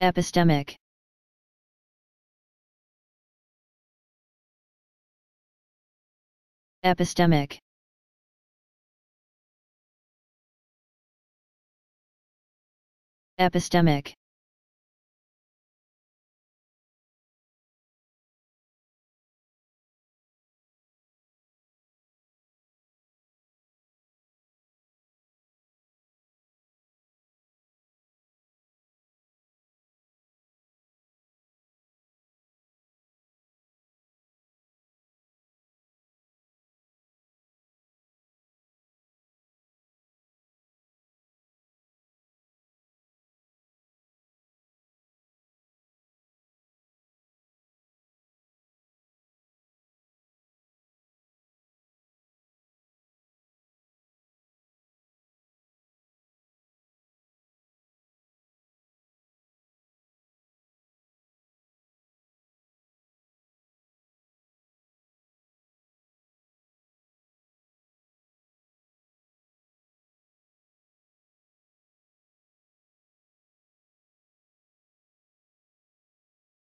epistemic. Epistemic. Epistemic.